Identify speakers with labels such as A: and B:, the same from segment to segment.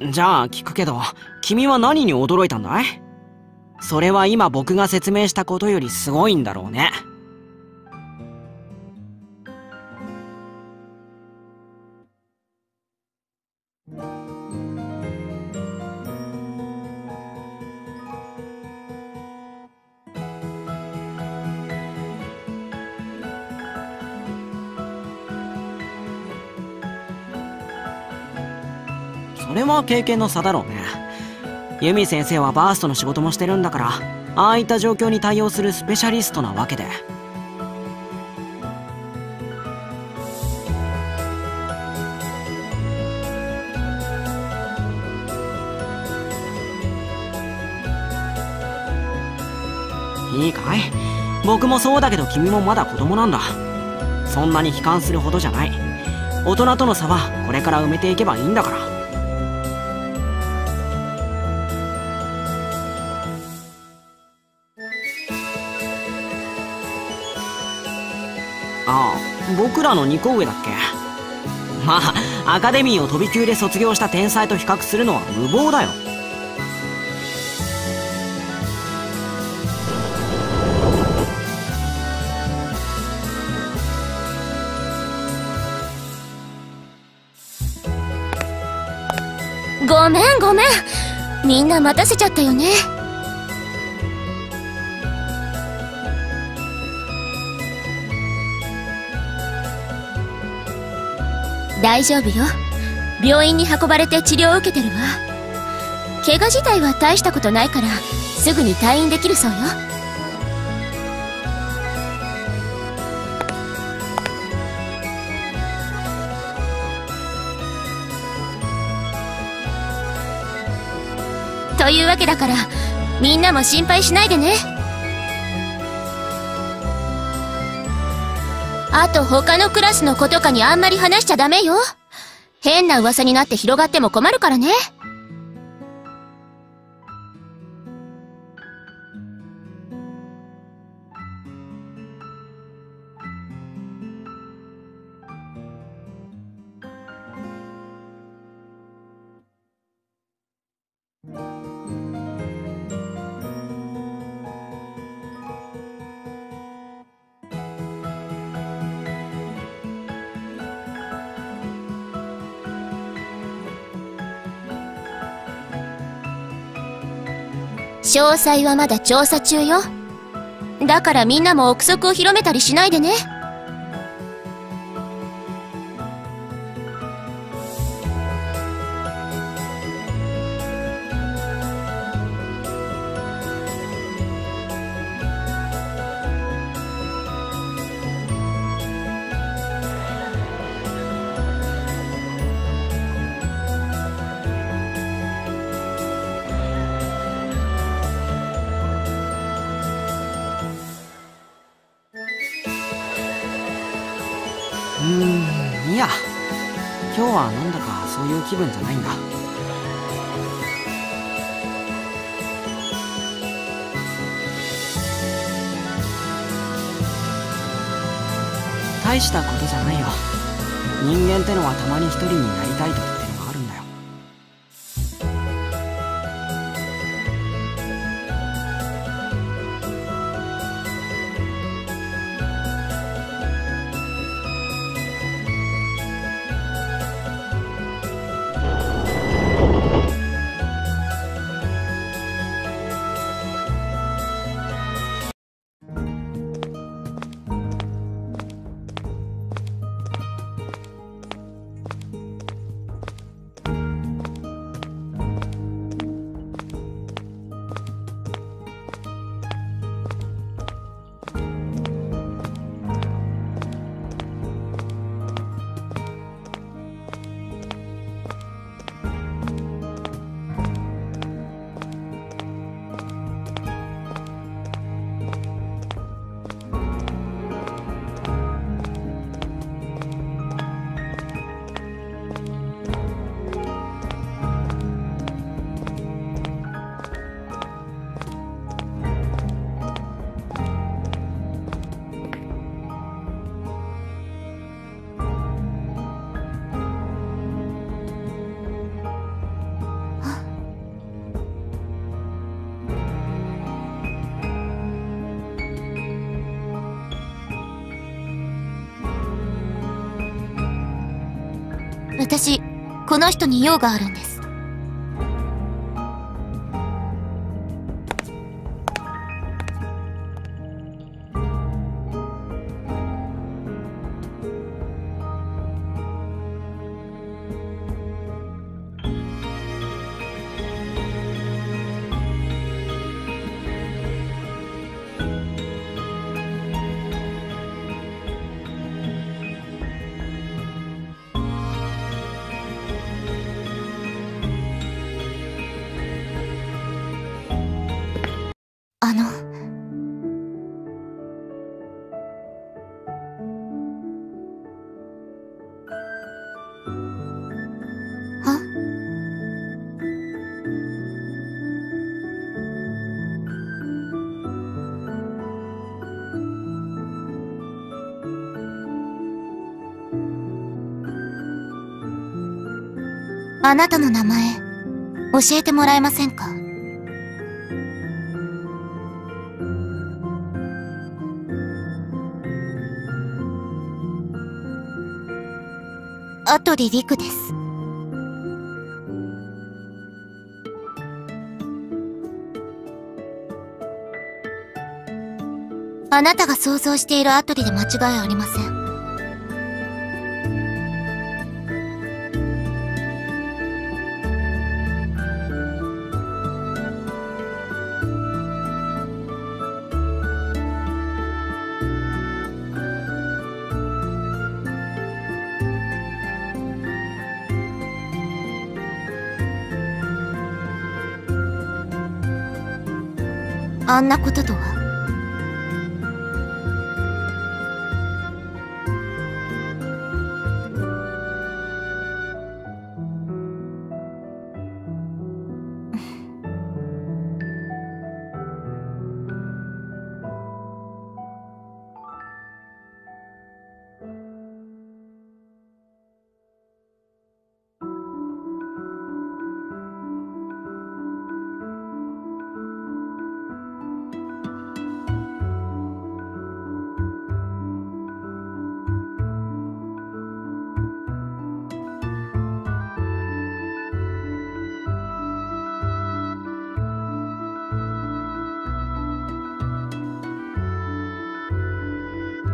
A: じゃあ聞くけど君は何に驚いたんだい？それは今僕が説明したことよりすごいんだろうね。経験の差だろうねユミ先生はバーストの仕事もしてるんだからああいった状況に対応するスペシャリストなわけで。いいかい。僕もそうだけど君もまだ子供なんだ。そんなに悲観するほどじゃない。大人との差はこれから埋めていけばいいんだから。僕らの2個上だっけ？まあアカデミーを飛び級で卒業した天才と比較するのは無謀だよ。
B: ごめんごめん。みんな待たせちゃったよね。大丈夫よ。病院に運ばれて治療を受けてるわ。怪我自体は大したことないからすぐに退院できるそうよ。というわけだからみんなも心配しないでね。あと他のクラスの子とかにあんまり話しちゃダメよ。変な噂になって広がっても困るからね。詳細はまだ調査中よ。だからみんなも憶測を広めたりしないでね。
A: や今日はなんだかそういう気分じゃないんだ。大したことじゃないよ。人間ってのはたまに一人になりたい時。
C: 私、この人に用があるんです。あなたの名前、教えてもらえませんか？アトリリクです。あなたが想像しているアトリで間違いありません。あんなこととは。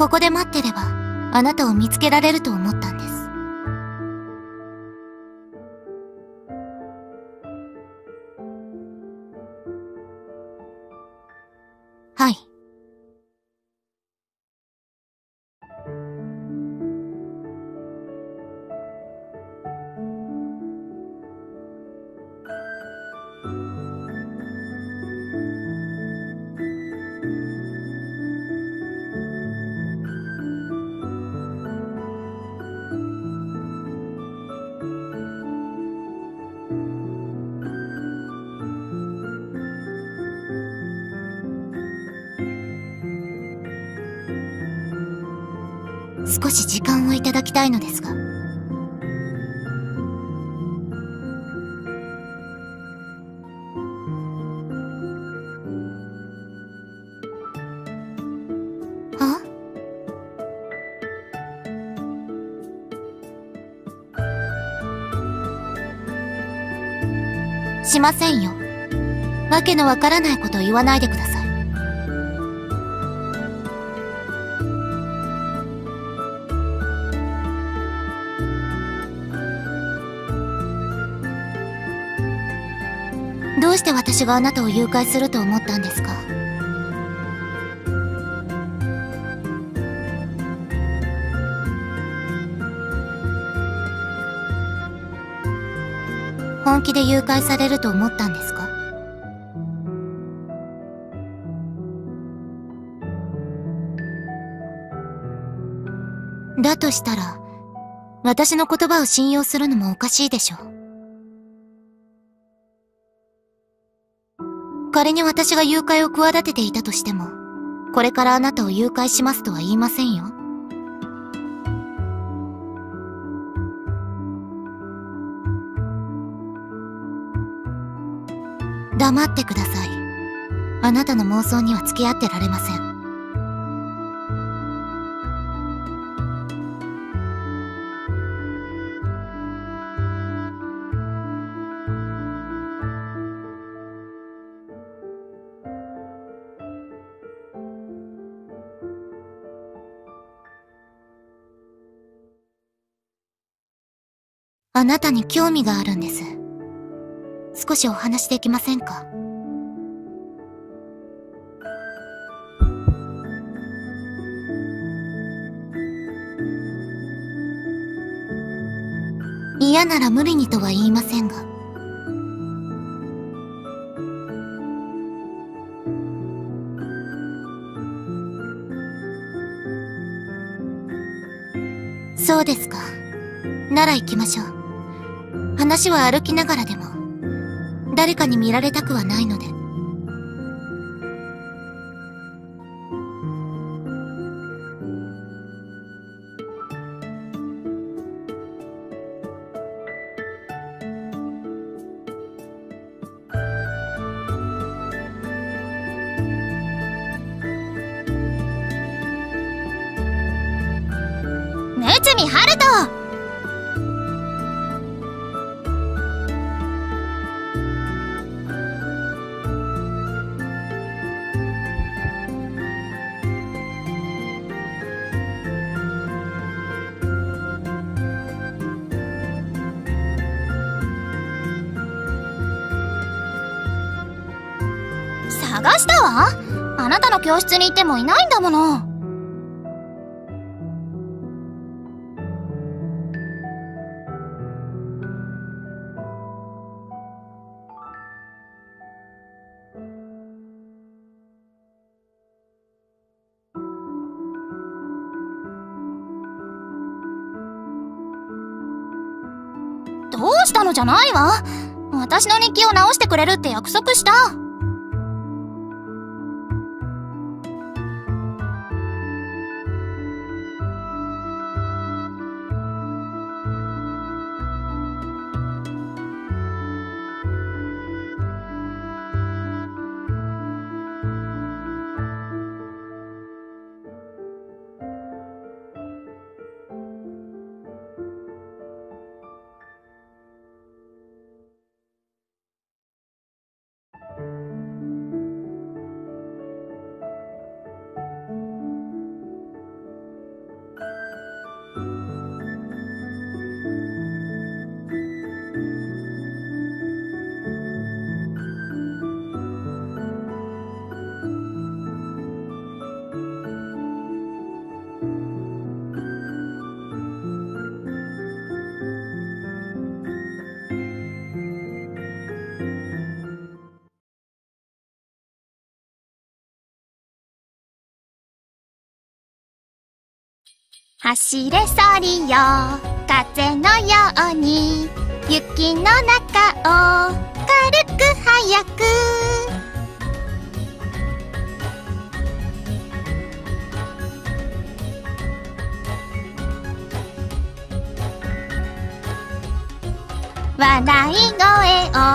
C: ここで待ってれば、あなたを見つけられると思ったんです。はい。きたいのですが。しませんよ。わけのわからないことを言わないでください。て私があなたを誘拐すると思ったんですか？本気で誘拐されると思ったんですか？だとしたら、私の言葉を信用するのもおかしいでしょう。仮に私が誘拐を企てていたとしても、これからあなたを誘拐しますとは言いませんよ。黙ってください。あなたの妄想には付き合ってられません。あなたに興味があるんです。少しお話できませんか？嫌なら無理にとは言いませんが。そうですか。なら行きましょう。話は歩きながらでも、誰かに見られたくはないので。
D: 探したわ。あなたの教室にいてもいないんだもの。どうしたのじゃないわ。私の日記を直してくれるって約束した。走れソリよ風のように。雪の中を軽く速く。笑い声を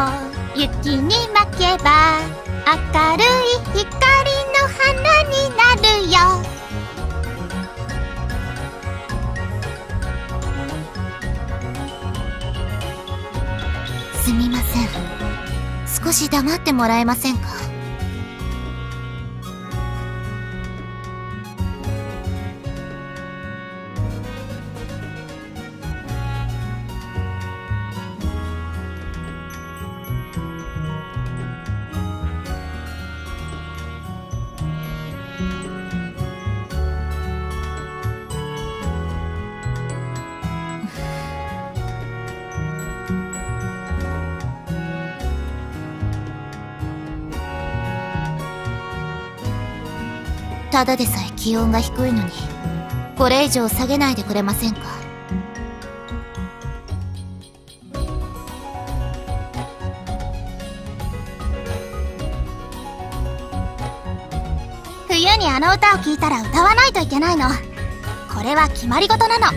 D: 雪に負けば明るい光の花になるよ。
C: みません。少し黙ってもらえませんか？ただでさえ気温が低いのにこれ以上下げないでくれませんか？
D: 冬にあの歌を聴いたら歌わないといけないの。これは決まり事なの。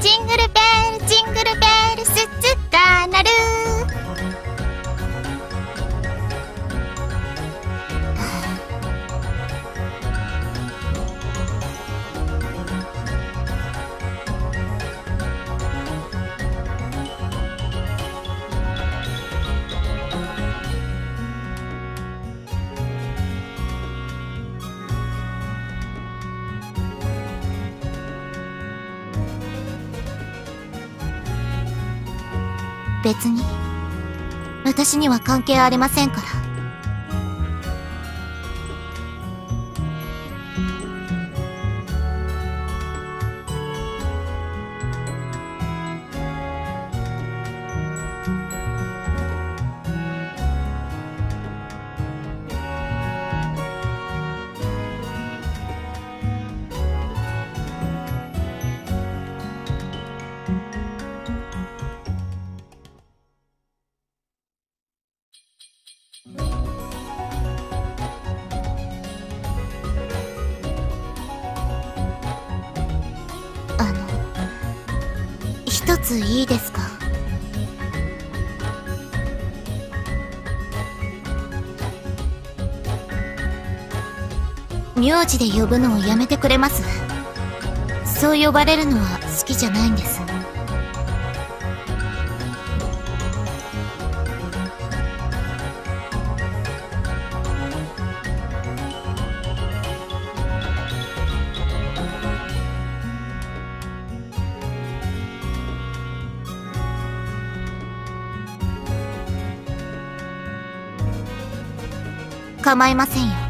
D: ジングルベルジングルベル鈴が鳴る。別に。私には関係ありませんから。一ついいですか？名字で呼ぶのをやめてくれます。そう呼ばれるのは好きじゃないんです。構いませんよ。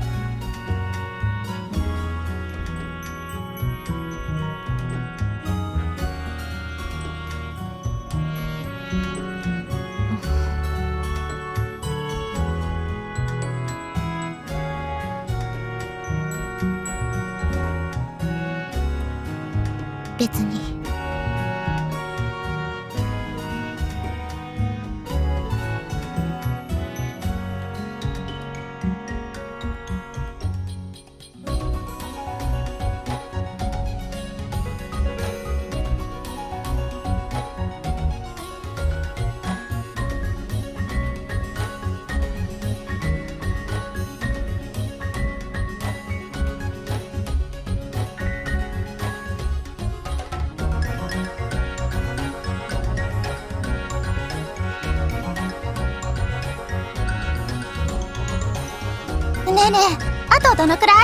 D: ね。あとどのくらい？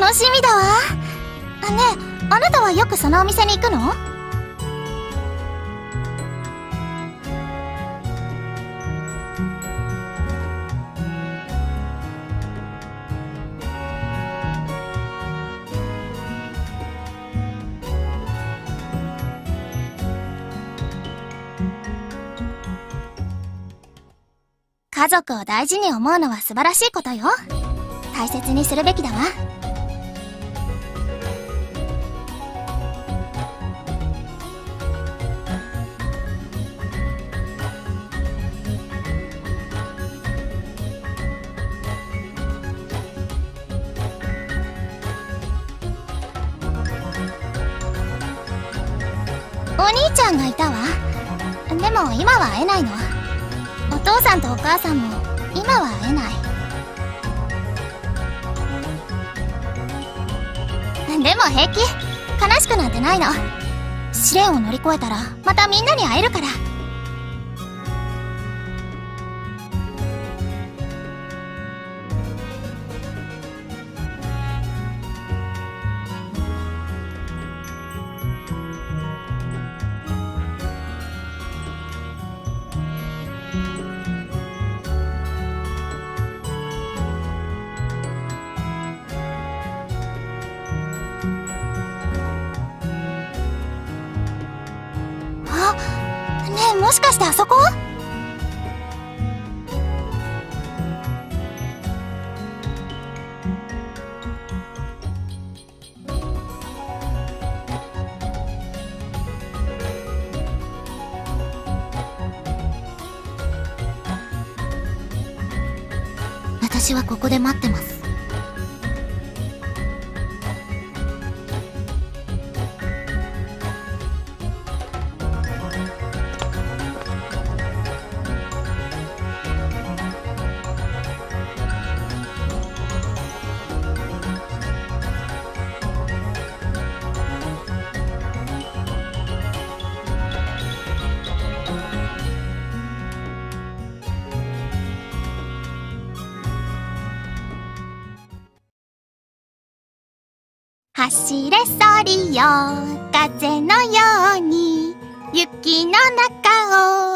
D: 楽しみだわ。ねえあなたはよくそのお店に行くの？家族を大事に思うのは素晴らしいことよ。大切にするべきだわ。兄ちゃんがいたわ。でも今は会えないの。お父さんとお母さんも今は会えない。でも平気。悲しくなんてないの。試練を乗り越えたらまたみんなに会えるから。もしかしてあそこ？走れソリよ。風のように雪の中を